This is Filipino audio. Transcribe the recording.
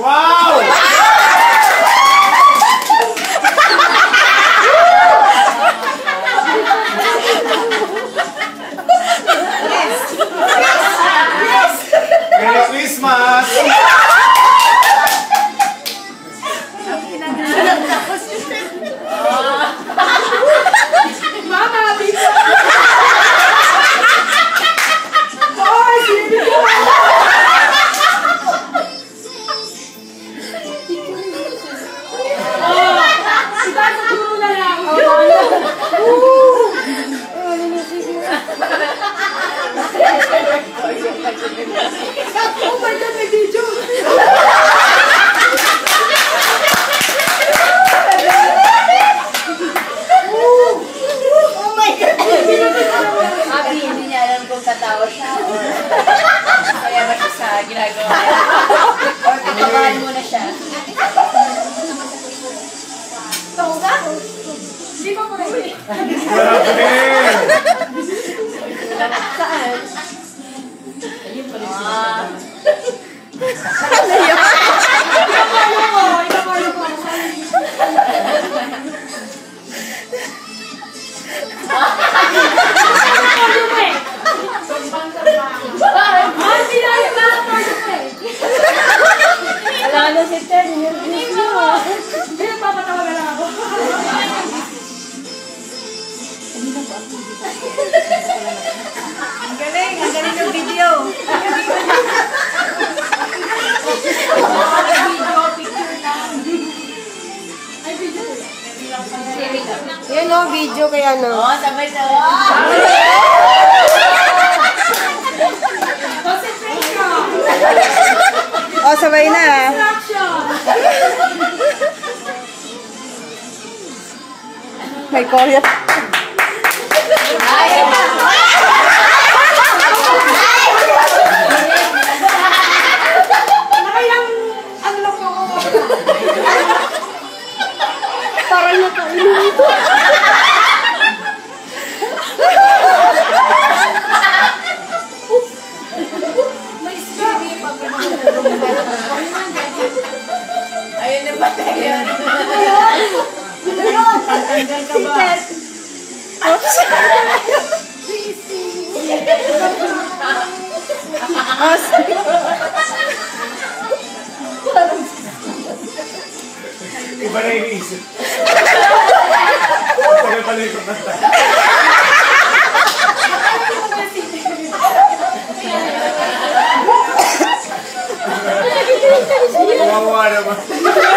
Wow! Tatawa siya or kaya ba siya sa ginagawa niya. Or kakabahan muna siya. Yan o, video kay ano. Oo, sabay tawa. Concentration. O, sabay na. May Korea. Ay. Parang nakainin ito. Ayun na ba tayo? Tanggal ka ba? Iba na iniisip. Tagal pala yung わわわ